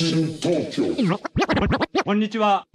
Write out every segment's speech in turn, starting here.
新東京。こんにちは。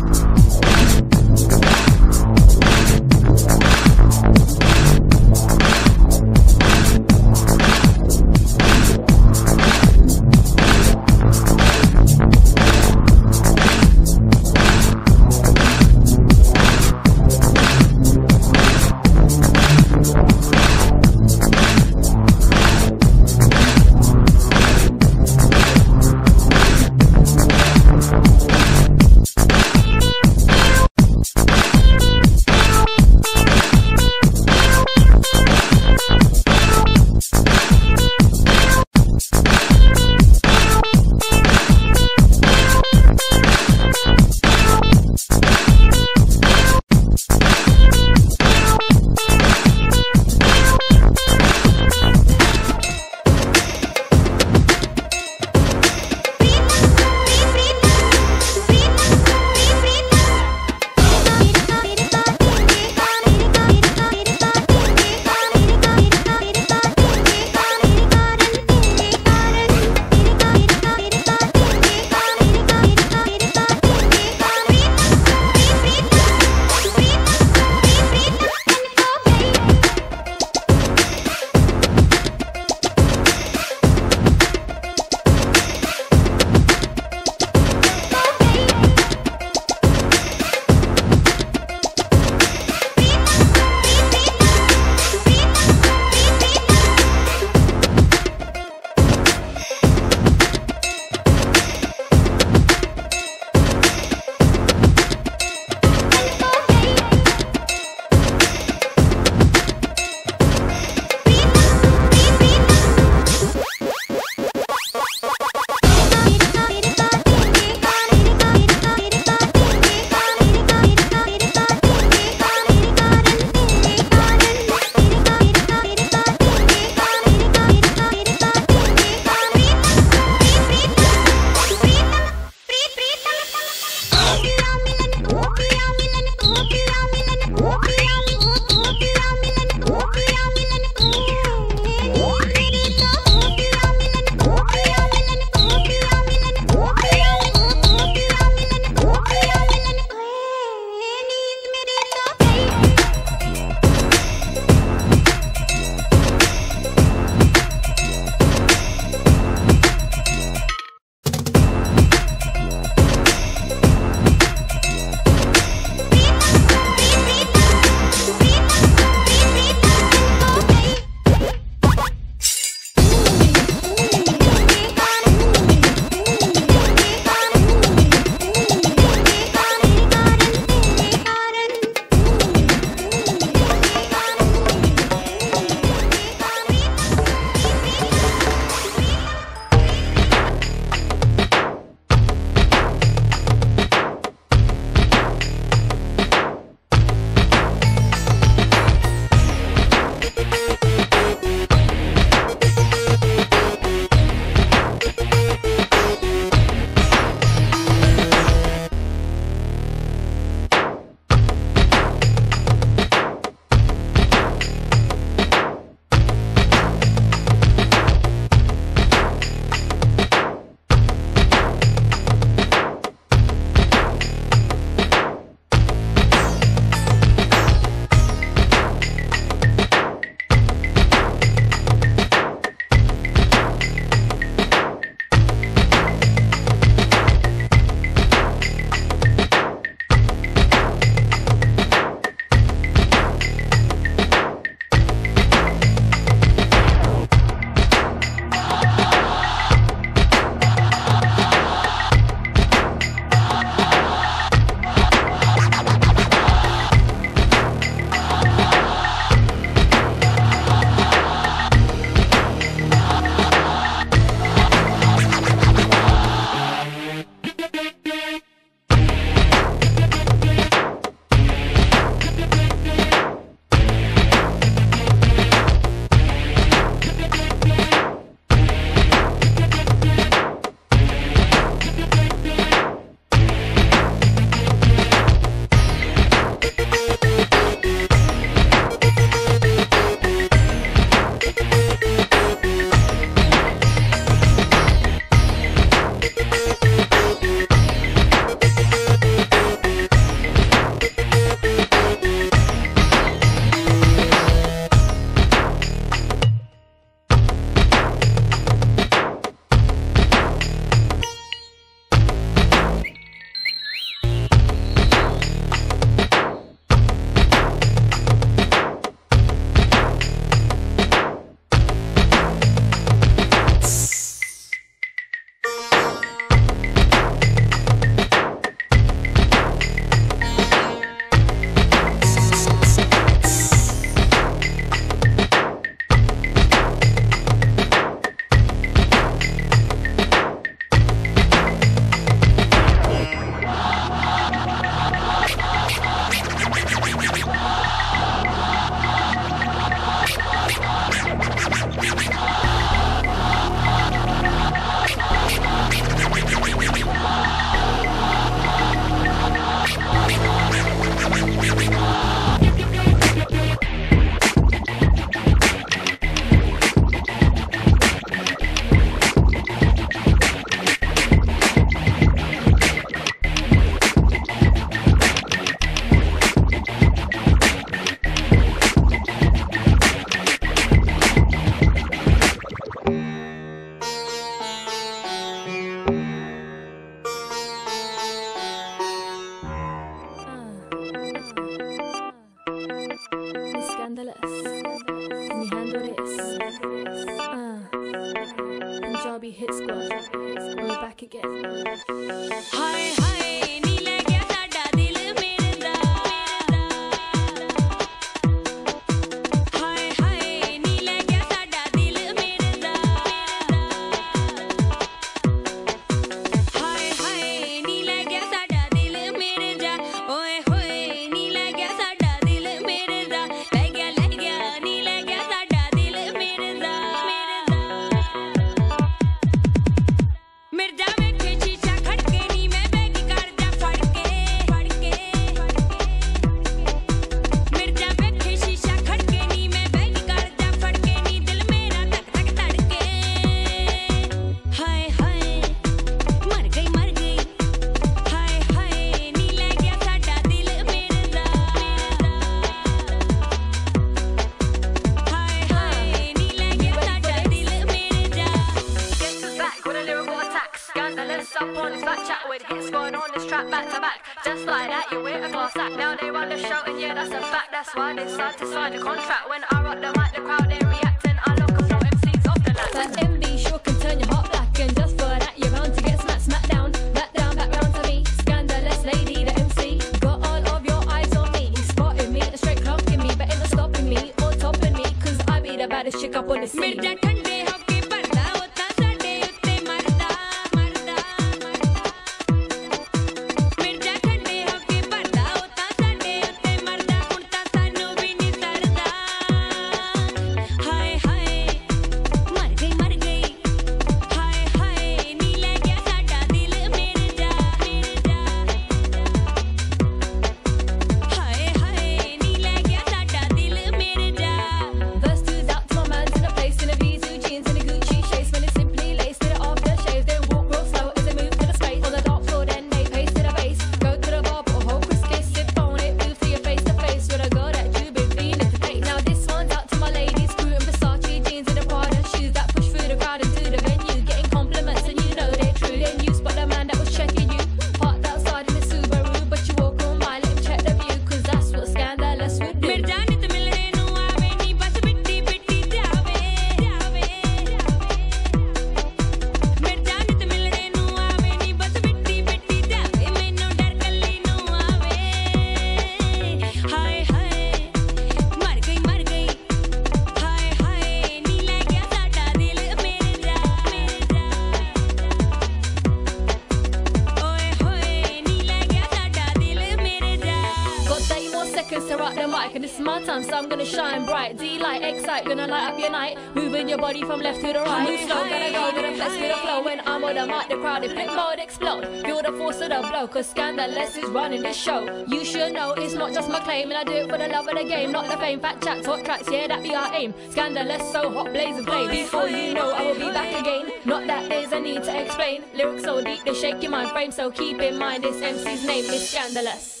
You're the force of the blow, cause Scandalous is running this show. You should know it's not just my claim, and I do it for the love of the game, not the fame. Fat chats, hot tracks, yeah, that be our aim. Scandalous, so hot, blazing flame. Before you know, I will be back again. Not that there's a need to explain. Lyrics so deep, they shake your mind frame, so keep in mind this MC's name is Scandalous.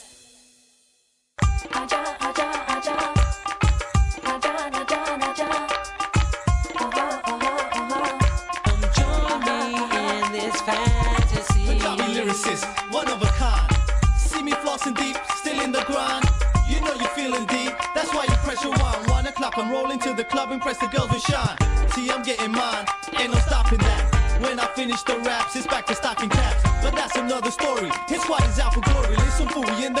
roll into the club, impress the girls with shine. See, I'm getting mine, ain't no stopping that. When I finish the raps, it's back to stocking caps. But that's another story. His squad is out for glory. Listen, fool, we in the